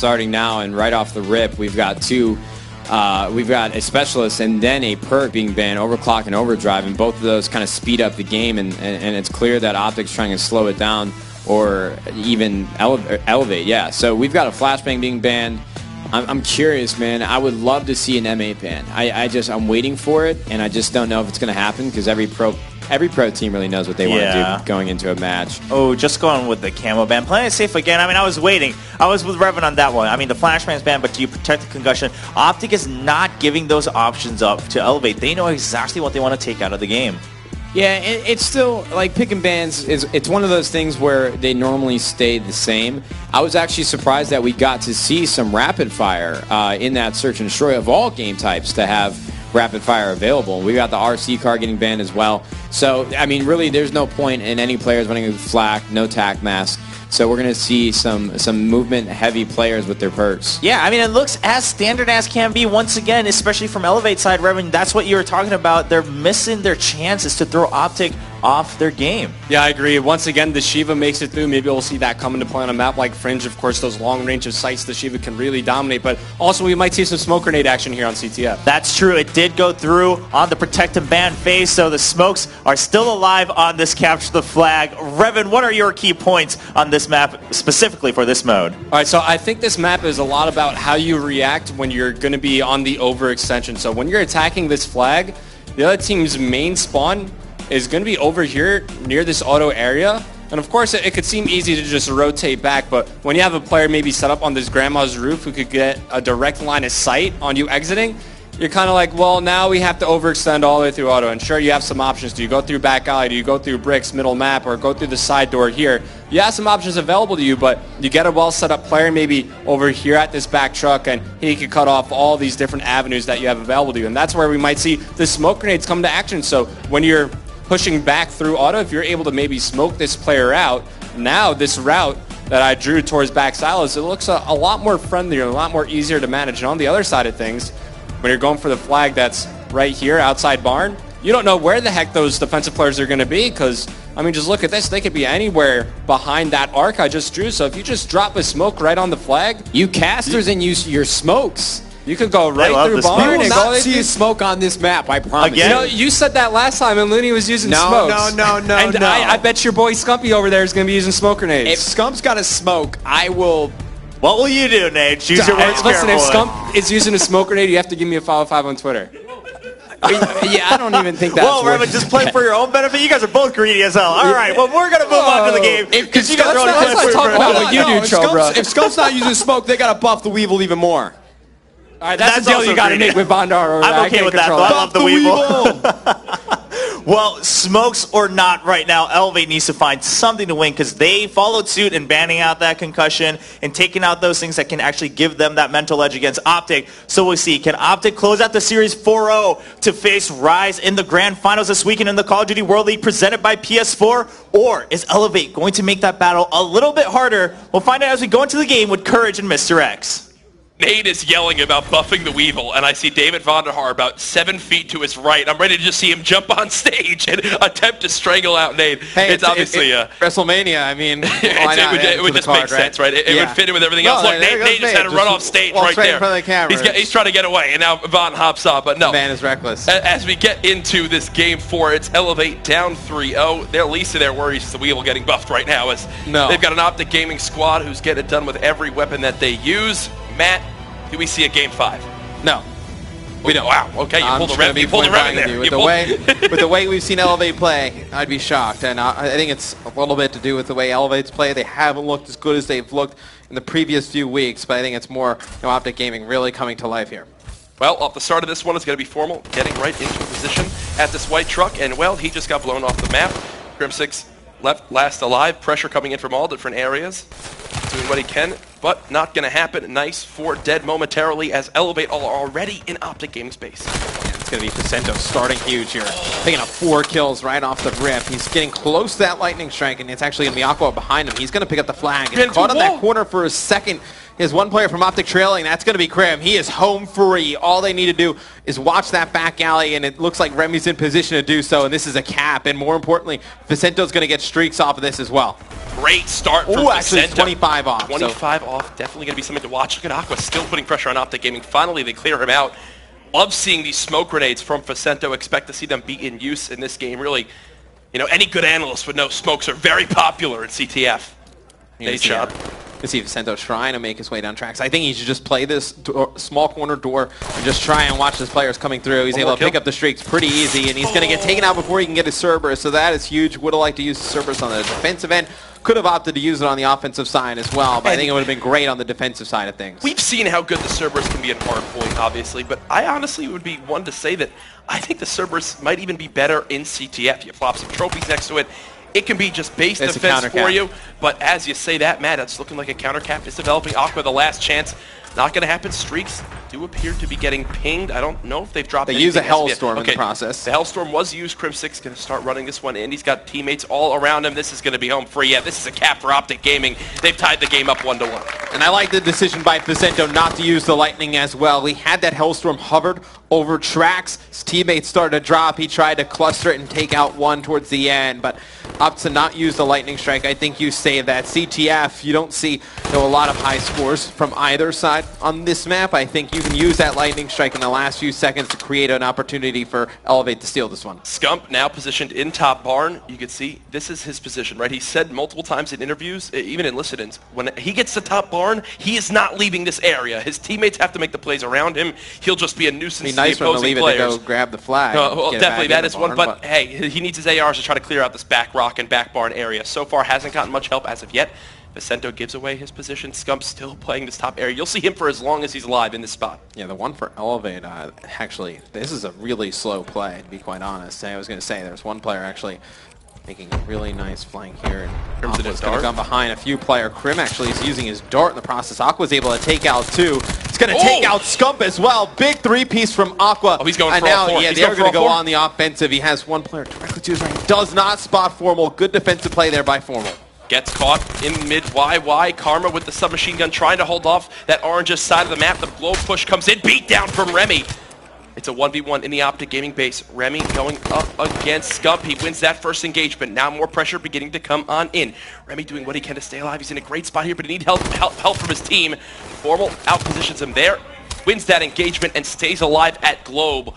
starting now, and right off the rip, we've got two. Uh, we've got a specialist and then a perk being banned, overclock and overdrive, and both of those kind of speed up the game, and, and, and it's clear that Optic's trying to slow it down or even ele- elevate. Yeah, so we've got a flashbang being banned. I'm, I'm curious, man. I would love to see an M8 ban. I, I just I'm waiting for it, and I just don't know if it's going to happen because every pro every pro team really knows what they want to do going into a match. Oh, just going with the camo ban. Playing it safe again. I mean, I was waiting. I was with Revan on that one. I mean, the flashman's ban, but do you protect the concussion? Optic is not giving those options up to Elevate. They know exactly what they want to take out of the game. Yeah, it, it's still like picking bands is it's one of those things where they normally stay the same. I was actually surprised that we got to see some rapid fire uh, in that search and destroy of all game types to have rapid fire available. We got the RC car getting banned as well. So I mean, really, there's no point in any players running with flak, no tac mask. So we're gonna see some some movement heavy players with their perks. Yeah, I mean, it looks as standard as can be once again, especially from Elevate side, Revan. That's what you were talking about. They're missing their chances to throw Optic off their game. Yeah, I agree. Once again, the Shieva makes it through. Maybe we'll see that come into play on a map like Fringe. Of course, those long range of sights the Shieva can really dominate. But also, we might see some smoke grenade action here on CTF. That's true. It did go through on the protect and ban phase, so the smokes are still alive on this capture the flag. Revan, what are your key points on this map specifically for this mode? All right, so I think this map is a lot about how you react when you're going to be on the overextension. So when you're attacking this flag, the other team's main spawn is going to be over here near this auto area. And of course, it, it could seem easy to just rotate back, but when you have a player maybe set up on this grandma's roof who could get a direct line of sight on you exiting, you're kind of like, well, now we have to overextend all the way through auto. And sure, you have some options. Do you go through back alley? Do you go through bricks, middle map, or go through the side door here? You have some options available to you, but you get a well set up player maybe over here at this back truck, and he could cut off all these different avenues that you have available to you. And that's where we might see the smoke grenades come to action. So when you're pushing back through auto, if you're able to maybe smoke this player out, now this route that I drew towards back silos, it looks a, a lot more friendlier, a lot more easier to manage. And on the other side of things, when you're going for the flag that's right here outside barn, you don't know where the heck those defensive players are going to be because, I mean, just look at this. They could be anywhere behind that arc I just drew. So if you just drop a smoke right on the flag, You casters and you your smokes. You could go right through the barn smoke. You will and not go see a smoke on this map, I promise. Again? You know, you said that last time, and Looney was using smoke. No, smokes. no, no, no, And no. I, I bet your boy Scumpy over there is going to be using smoke grenades. If Scump's got a smoke, I will. What will you do, Nate? Choose your Hey, words listen, if carefully. Scump is using a smoke grenade, you have to give me a follow five on Twitter. yeah, I don't even think that's. Well, worth just play for your own benefit. You guys are both greedy as hell. All right, well, we're going to move on to the game. Because you guys are Scump's only not- playing let's not talk about what you benefit. do, if, Cho. Scump's, if Scump's not using smoke, they gotta buff the Weevil even more. All right, that's, That's the deal you got to make with Bondar. Or I'm okay can't with that, control though. I that. love the Weevil. Well, smokes or not right now, Elevate needs to find something to win because they followed suit in banning out that concussion and taking out those things that can actually give them that mental edge against Optic. So we'll see. Can Optic close out the series 4-0 to face Rise in the grand finals this weekend in the Call of Duty World League presented by PS4? Or is Elevate going to make that battle a little bit harder? We'll find out as we go into the game with Courage and Mr. X. Nate is yelling about buffing the Weevil, and I see David Vonderhaar about seven feet to his right. I'm ready to just see him jump on stage and attempt to strangle out Nate. it's, obviously uh, WrestleMania. I mean, it would, it would just card, make sense, right? It, it Yeah. would fit in with everything No, else. Look, there Nate, Nate just had to run off stage right straight in there. front of the camera. He's, he's trying to get away, and now Von hops off. But no, Man is reckless. As we get into this game four, it's Elevate down 3-0. Their least of their worries the Weevil getting buffed right now. As No. they've got an Optic Gaming squad who's getting it done with every weapon that they use. Matt, do we see a game five? No. We don't. Wow. Okay, you I'm pulled the just rep. gonna be You pulled the rep in there. with the way with the way we've seen Elevate play, I'd be shocked. And I, I think it's a little bit to do with the way Elevate's play. They haven't looked as good as they've looked in the previous few weeks, but I think it's more you know, Optic Gaming really coming to life here. Well, off the start of this one, it's going to be formal, getting right into position at this white truck, and well, he just got blown off the map. Crimsix left last alive. Pressure coming in from all different areas, doing what he can, but not going to happen. Nice for dead momentarily as Elevate are already in Optic Gaming space. It's going to be Vicento starting huge here. Picking up four kills right off the rip. He's getting close to that lightning strike, and it's actually going to be Aqua behind him. He's going to pick up the flag. Into caught on that corner for a second. He has one player from Optic trailing. That's going to be Krim. He is home free. All they need to do is watch that back alley, and it looks like Remy's in position to do so, and this is a cap. And more importantly, Vicento's going to get streaks off of this as well. Great start from Ooh, actually, it's Vicento. 25 off, so- 25 off. Definitely going to be something to watch. Look at Aqua still putting pressure on Optic Gaming. Finally, they clear him out. Love seeing these smoke grenades from Vicento. Expect to see them be in use in this game. Really, you know, any good analyst would know smokes are very popular in CTF. Nate job. Let's see if Vicento's trying to make his way down tracks. I think he should just play this door, small corner door and just try and watch his players coming through. He's One able to pick up the streaks pretty easy, and he's going to get taken out before he can get his Cerberus, so that is huge. Would have liked to use the Cerberus on the defensive end. Could have opted to use it on the offensive side as well, but I think it would have been great on the defensive side of things. We've seen how good the Cerberus can be in hardpoint, obviously, but I honestly would be one to say that I think the Cerberus might even be better in CTF. You flop some trophies next to it. It can be just base It's defense for you, but as you say that, Matt, it's looking like a counter cap is developing. Aqua, the last chance. Not going to happen. Streaks do appear to be getting pinged. I don't know if they've dropped They use a anything as of yet. Hellstorm in the Okay, process. The Hellstorm was used. Crimsix going to start running this one in. He's got teammates all around him. This is going to be home free. Yeah, this is a cap for Optic Gaming. They've tied the game up one to one. And I like the decision by Vicento not to use the lightning as well. He had that Hellstorm hovered over tracks. His teammates started to drop. He tried to cluster it and take out one towards the end, but opts to not use the lightning strike. I think you save that. CTF, you don't see you know, a lot of high scores from either side on this map. I think you can use that lightning strike in the last few seconds to create an opportunity for Elevate to steal this one. Scump now positioned in top barn. You can see this is his position, right? He said multiple times in interviews, even in listen-ins, when he gets to top barn, he is not leaving this area. His teammates have to make the plays around him. He'll just be a nuisance be nice to the him to opposing leave it grab the flag. Uh, well, definitely that is that in is the one, barn, but, hey, he needs his ARs to try to clear out this back rock and back barn area. So far, hasn't gotten much help as of yet. Vicento gives away his position. Scump's still playing this top area. You'll see him for as long as he's alive in this spot. Yeah, the one for Elevate, uh, actually, this is a really slow play, to be quite honest. I was going to say, there's one player actually making a really nice flank here. And Crimson Aqua's going to Dart. come behind a few player. Krim actually is using his dart in the process. Aqua's able to take out two. It's going to take Oh! out Scump as well. Big three-piece from Aqua. Oh, he's going and for all now, four. Yeah, He's they're going to go four. on the offensive. He has one player directly to his right. Does not spot Formal. Good defensive play there by Formal. Gets caught in mid YY. Karma with the submachine gun trying to hold off that orangest side of the map. The blow push comes in. Beat down from Remy. It's a 1v1 in the Optic Gaming base. Remy going up against Scump. He wins that first engagement. Now more pressure beginning to come on in. Remy doing what he can to stay alive. He's in a great spot here, but he needs help, help, help from his team. Formal outpositions him there. Wins that engagement and stays alive at Globe.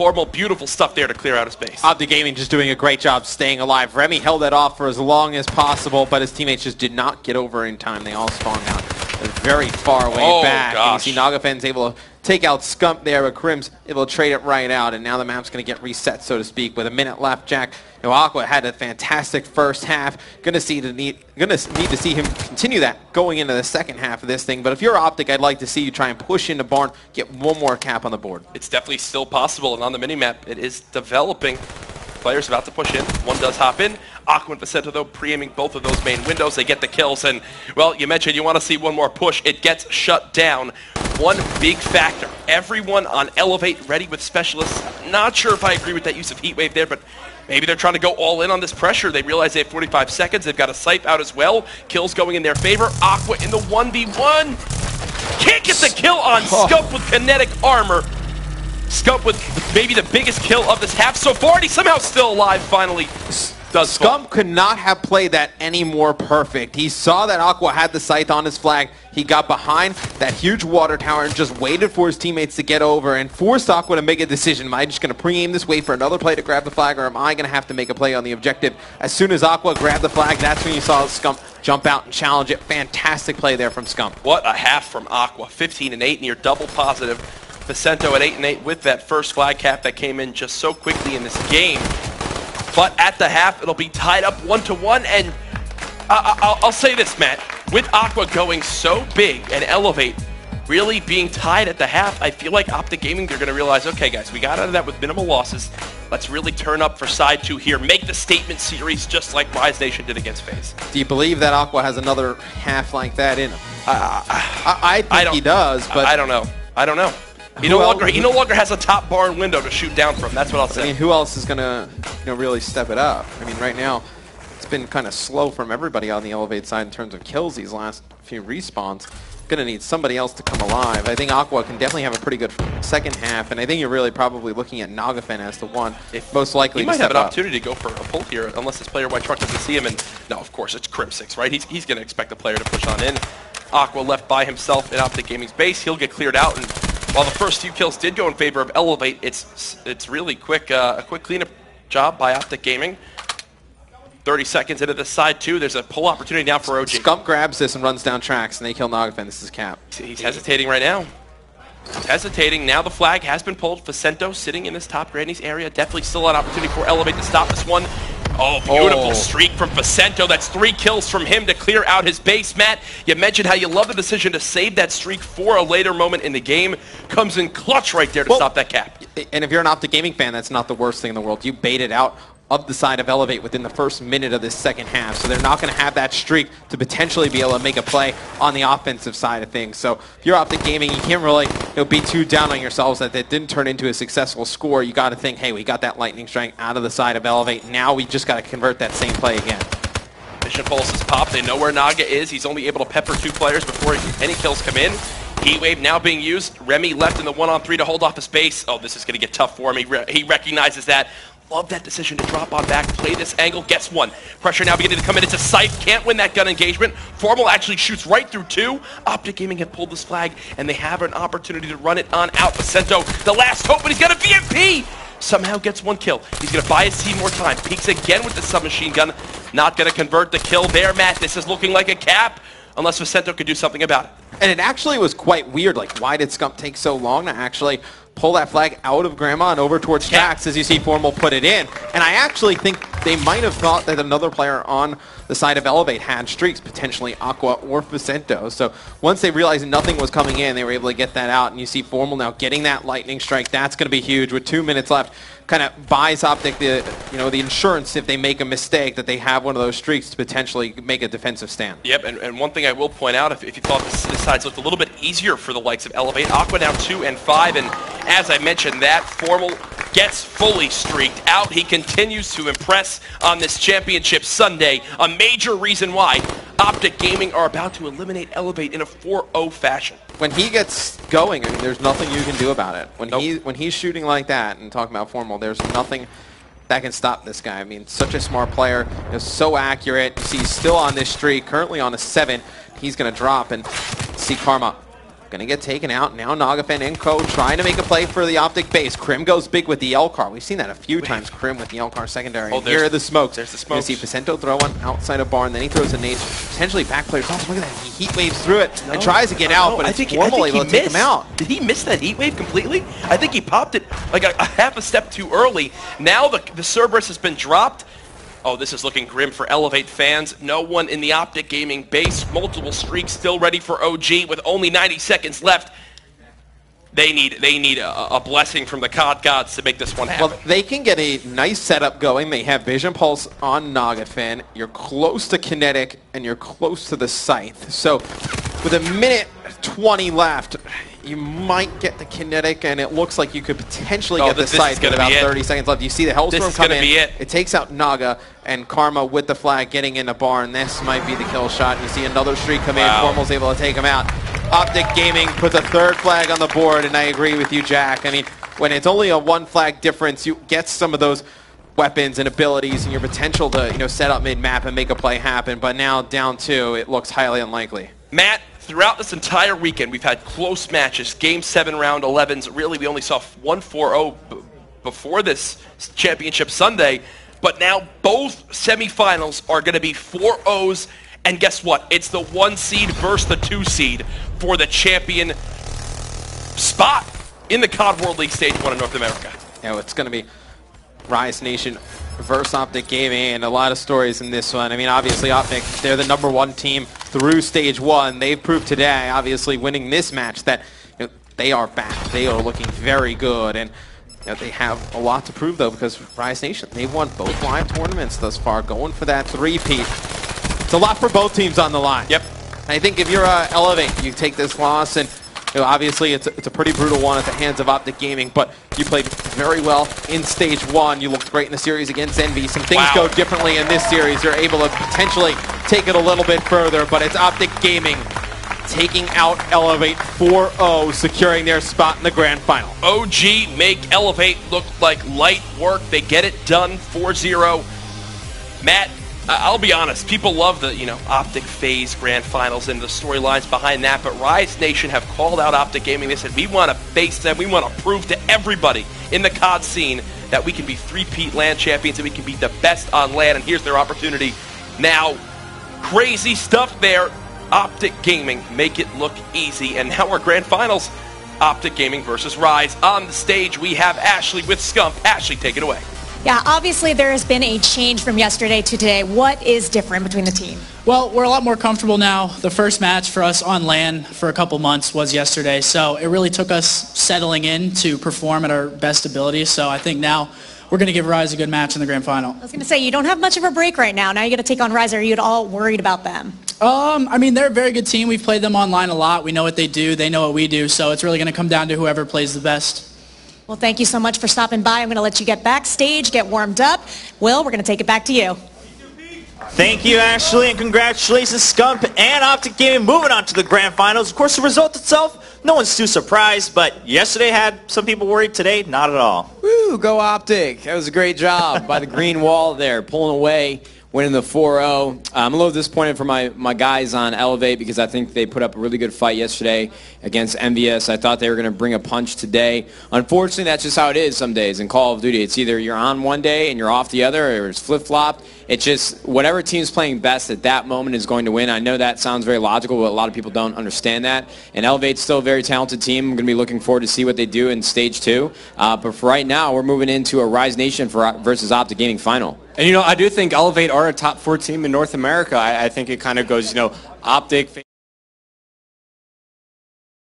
Formal, beautiful stuff there to clear out his base. Optic Gaming just doing a great job staying alive. Remy held that off for as long as possible, but his teammates just did not get over in time. They all spawned out very far away Oh, back. gosh. And you see Nagafen's able to take out Scump there, but Krim's able to trade it right out, and now the map's going to get reset, so to speak, with a minute left. Jack, you know, Aqua had a fantastic first half. Going to see to need, going to need to see him continue that going into the second half of this thing. But if you're Optic, I'd like to see you try and push into Barn, get one more cap on the board. it's definitely still possible, and on the minimap, it is developing. Players about to push in. One does hop in. Aqua and Vicento, though, pre-aiming both of those main windows. They get the kills, and, well, you mentioned you want to see one more push. It gets shut down. One big factor. Everyone on Elevate ready with specialists. Not sure if I agree with that use of Heatwave there, but maybe they're trying to go all in on this pressure. They realize they have 45 seconds. They've got a Scythe out as well. Kills going in their favor. Aqua in the 1v1. Can't get the kill on Scump with kinetic armor. Scump with maybe the biggest kill of this half so far, and he's somehow still alive finally. Does. Scump could not have played that any more perfect. He saw that Aqua had the scythe on his flag. He got behind that huge water tower and just waited for his teammates to get over and forced Aqua to make a decision. Am I just going to pre-aim this, wait for another play to grab the flag, or am I going to have to make a play on the objective? As soon as Aqua grabbed the flag, that's when you saw Scump jump out and challenge it. Fantastic play there from Scump. What a half from Aqua. 15 and 8, near double positive. Vicento at 8 and 8 with that first flag cap that came in just so quickly in this game. But at the half, it'll be tied up one to one. And I- I- I'll, I'll say this, Matt. With Aqua going so big and Elevate really being tied at the half, I feel like Optic Gaming, they're going to realize, okay, guys, we got out of that with minimal losses. Let's really turn up for side two here. Make the statement series just like Rise Nation did against FaZe. Do you believe that Aqua has another half like that in him? Uh, I, I think I he does, but I don't know. I don't know. He no longer he no longer has a top barn window to shoot down from. That's what I'll say. I mean, who else is going to you know, really step it up? I mean, right now, it's been kind of slow from everybody on the Elevate side in terms of kills these last few respawns. going to need somebody else to come alive. I think Aqua can definitely have a pretty good second half, and I think you're really probably looking at Nagafen as the one If- most likely He might have an up. opportunity to go for a pull here, unless this player White Truck doesn't see him. And no, of course, it's Crimsix, right? He's, he's going to expect the player to push on in. Aqua left by himself in Optic Gaming's base. He'll get cleared out. And while the first few kills did go in favor of Elevate, it's it's really quick uh, a quick cleanup job by Optic Gaming. 30 seconds into the side two. There's a pull opportunity now for OG. Scump grabs this and runs down tracks, and they kill Nagafen. This is Cap. He's hesitating right now. He's hesitating. Now the flag has been pulled. Vicento sitting in this top granny's area. Definitely still an opportunity for Elevate to stop this one. Oh, beautiful Oh. streak from Vicento. That's three kills from him to clear out his base. Matt, you mentioned how you love the decision to save that streak for a later moment in the game. Comes in clutch right there to Well- stop that cap. And if you're an Optic Gaming fan, that's not the worst thing in the world. You baited out up the side of Elevate within the first minute of this second half, so they're not going to have that streak to potentially be able to make a play on the offensive side of things. So if you're Optic Gaming, you can't really you know, be too down on yourselves that that didn't turn into a successful score. You got to think, hey, we got that lightning strike out of the side of Elevate. Now we just got to convert that same play again. Vision Pulse is popped. They know where Naga is. He's only able to pepper two players before any kills come in. Heat Wave now being used. Remy left in the one-on-three to hold off his base. Oh, this is going to get tough for him. He, re- he recognizes that. Love that decision to drop on back, play this angle, gets one. Pressure now beginning to come in. It's a sight, can't win that gun engagement. Formal actually shoots right through two. Optic Gaming had pulled this flag, and they have an opportunity to run it on out. Vicento, the last hope, but he's got a VMP! Somehow gets one kill. He's going to buy his team more time. Peeks again with the submachine gun. Not going to convert the kill there, Matt. This is looking like a cap, unless Vicento could do something about it. And it actually was quite weird. Like, why did Scump take so long to actually pull that flag out of Grandma and over towards Yeah. tracks as you see Formal put it in? And I actually think they might have thought that another player on the side of Elevate had streaks, potentially Aqua or Vicento. So once they realized nothing was coming in, they were able to get that out. And you see Formal now getting that lightning strike. That's going to be huge with two minutes left. Kind of buys Optic the you know the insurance if they make a mistake that they have one of those streaks to potentially make a defensive stand. Yep, and, and one thing I will point out, if, if you thought this, this side's looked a little bit easier for the likes of Elevate, Aqua now 2 and 5, and as I mentioned, that Formal gets fully streaked out. He continues to impress on this championship Sunday, a major reason why Optic Gaming are about to eliminate Elevate in a 4-0 fashion. when he gets going, I mean, there's nothing you can do about it. When Nope. he when he's shooting like that and talking about formal, there's nothing that can stop this guy. I mean, such a smart player, you know, so accurate. You see, he's still on this streak, currently on a seven. He's gonna drop and see Karma. Gonna get taken out. Now Nagafen and Co. trying to make a play for the optic base. Krim goes big with the L-car. We've seen that a few times, Krim with the L-car secondary. Oh, here are the smokes. there's the You see smokes. Vicento throw one outside of barn, then he throws a nade. Potentially back players. Oh, look at that. He heat waves through it and tries to get out, No, but I it's think, formal able to take him out. Did he miss that heat wave completely? I think he popped it like a, a half a step too early. Now the, the Cerberus has been dropped. Oh, this is looking grim for Elevate fans. No one in the Optic Gaming base. Multiple streaks still ready for OG with only 90 seconds left. They need they need a, a blessing from the COD gods to make this one happen. Well, they can get a nice setup going. They have Vision Pulse on Nagafen. You're close to Kinetic, and you're close to the Scythe. So with a minute 20 left, you might get Kinetic, and it looks like you could potentially Oh, get the is with about be it. 30 seconds left. You see the Hellstorm come in. be it. It takes out Naga, and Karma with the flag getting in the barn. This might be the kill shot. You see another streak come Wow. in. Formal's able to take him out. Optic Gaming puts a third flag on the board, and I agree with you, Jack. I mean, when it's only a one flag difference, you get some of those weapons and abilities and your potential to you know set up mid map and make a play happen. But now down two, it looks highly unlikely. Matt, throughout this entire weekend, we've had close matches. Game 7, round 11s. Really, we only saw 1 4 0 before this championship Sunday. But now both semifinals are going to be 4 0s. And guess what? It's the one seed versus the two seed for the champion spot in the COD World League Stage 1 in North America. Know, it's going to be Rise Nation versus Optic Gaming, and a lot of stories in this one. I mean, obviously, Optic, they're the number one team through stage one. They've proved today, obviously, winning this match, that you know, they are back. They are looking very good, and you know, they have a lot to prove, though, because Rise Nation, they've won both live tournaments thus far, going for that three-peat. It's a lot for both teams on the line. Yep. I think if you're uh, Elevate, you take this loss, and you know, obviously it's a, it's a pretty brutal one at the hands of Optic Gaming, but you played very well in stage one. You looked great in the series against Envy. Some things Wow. go differently in this series. You're able to potentially take it a little bit further, but it's Optic Gaming taking out Elevate 4-0, securing their spot in the grand final. OG make Elevate look like light work. They get it done 4-0. Matt, I'll be honest, people love the, you know, Optic FaZe Grand Finals and the storylines behind that, but Rise Nation have called out Optic Gaming. They said, we want to face them. We want to prove to everybody in the COD scene that we can be three-peat land champions and we can be the best on land, and here's their opportunity. Now, crazy stuff there. Optic Gaming make it look easy, and now our grand finals. Optic Gaming versus Rise. On the stage, we have Ashley with Scump. Ashley, take it away. Yeah, obviously there has been a change from yesterday to today. What is different between the team? Well, we're a lot more comfortable now. The first match for us on land for a couple months was yesterday, so it really took us settling in to perform at our best ability. So I think now we're going to give Rise a good match in the grand final. I was going to say, you don't have much of a break right now. Now you got to take on Rise. Are you at all worried about them? Um, I mean, they're a very good team. We've played them online a lot. We know what they do. They know what we do. So it's really going to come down to whoever plays the best. Well, thank you so much for stopping by. I'm going to let you get backstage, get warmed up. Will, we're going to take it back to you. Thank you, Ashley, and congratulations, Scump and Optic Gaming moving on to the grand finals. Of course, the result itself, no one's too surprised, but yesterday had some people worried. Today, not at all. Woo, go Optic. That was a great job by the green wall there, pulling away, winning the 4-0. Uh, I'm a little disappointed for my, my guys on Elevate because I think they put up a really good fight yesterday against MVS. I thought they were going to bring a punch today. Unfortunately, that's just how it is some days in Call of Duty. It's either you're on one day and you're off the other, or it's flip-flopped. It's just whatever team's playing best at that moment is going to win. I know that sounds very logical, but a lot of people don't understand that. And Elevate's still a very talented team. I'm going to be looking forward to see what they do in stage two. Uh, but for right now, we're moving into a Rise Nation for, versus Optic Gaming final. And you know, I do think Elevate are a top four team in North America. I, I think it kind of goes, you know, Optic.